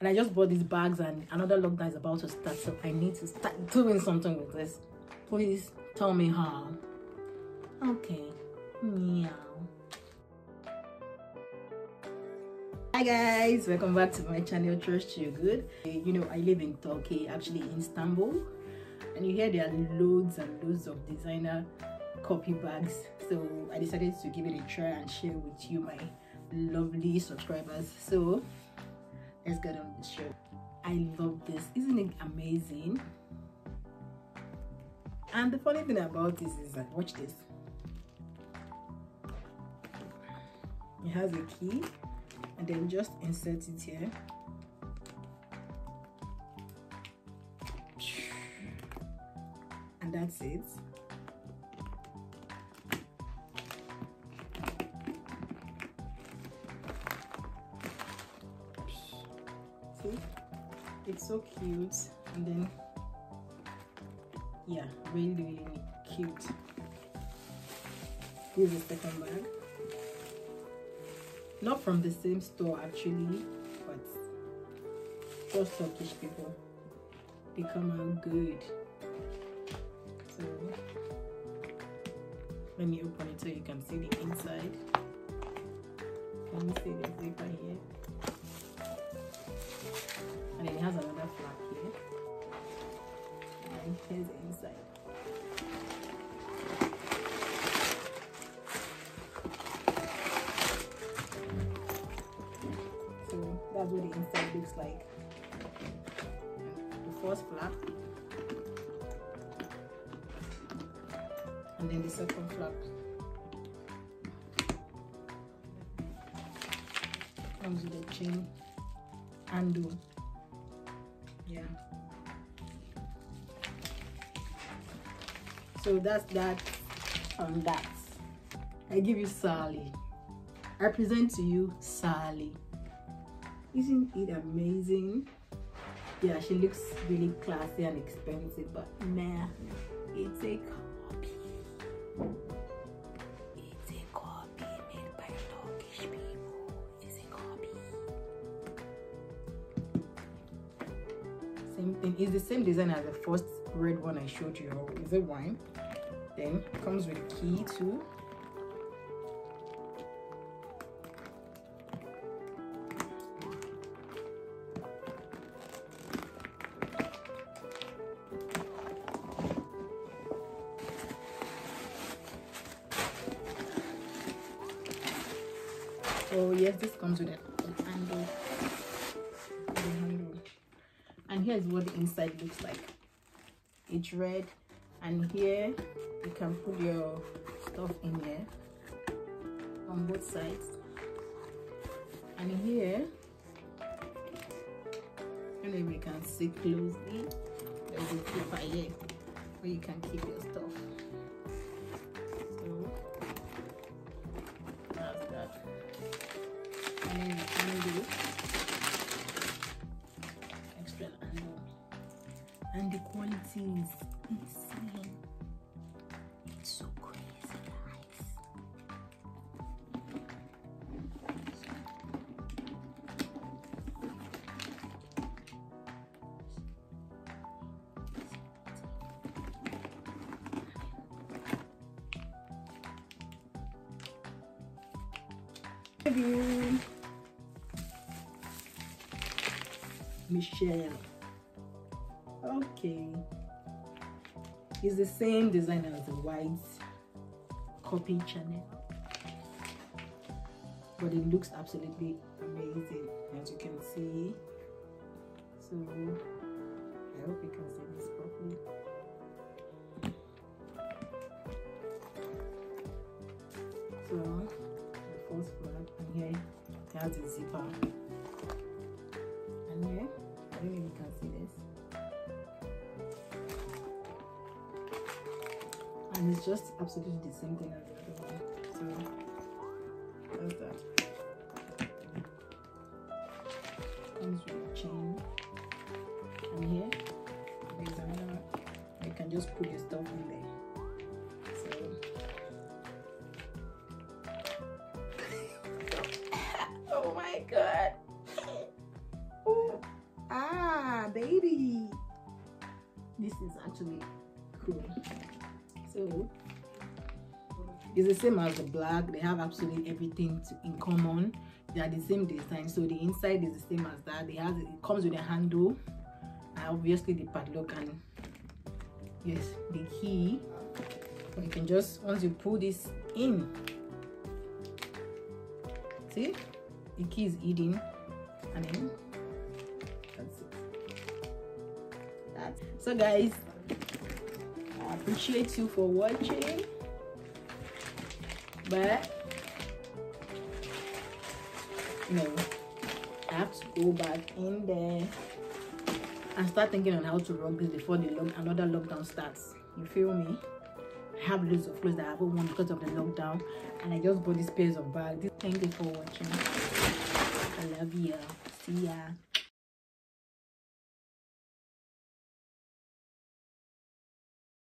and I just bought these bags and another lockdown is about to start so I need to start doing something with this. Please tell me how. Okay meow. Hi guys welcome back to my channel trust you good. You know I live in Turkey actually in Istanbul. And you hear there are loads and loads of designer copy bags. So I decided to give it a try and share with you my lovely subscribers. So let's get on the show. I love this. Isn't it amazing? And the funny thing about this is that watch this. It has a key and then just insert it here. And that's it it's so cute. And then yeah really really cute. Is the second bag. Not from the same store actually but just turkish people. They come out good. So let me open it so you can see the inside. Let me see the zipper here and then has another flap here. And here's the inside. So that's what the inside looks like. The first flap and then the second flap comes with a chain handle so that's that on that. I give you sally. I present to you sally. Isn't it amazing? Yeah she looks really classy and expensive but nah it's a copy same thing. It's the same design as the first red one i showed you. Is it wine? Then comes with key too. Oh yes this comes with a handle and here's what the inside looks like. It's red and here you can put your stuff in here on both sides. And here if you can see closely there's a paper here where you can keep your stuff. So that's that. And then the handle extra and the quality is insane. It's so crazy guys. You. Michelle okay. It's the same design as the white copy Chanel. But it looks absolutely amazing as you can see. So i hope you can see this properly. So the first and here has a zipper and it's just absolutely the same thing as the other one. So that's that? Comes with a chain and here there's another you can just put your stuff in there. Oh my god. Ah baby. This is actually cool so it's the same as the black. They have absolutely everything to, in common. They are the same design. So the inside is the same as that. They have it comes with a handle. And obviously the padlock and yes the key. You can just once you pull this in see? The key is hidden. And then that's it. That's so guys i appreciate you for watching but no i have to go back in there and start thinking on how to rock this before the lock another lockdown starts you feel me I have loads of clothes that I haven't worn because of the lockdown and I just bought these pairs of bags. Thank you for watching. I love you. See ya.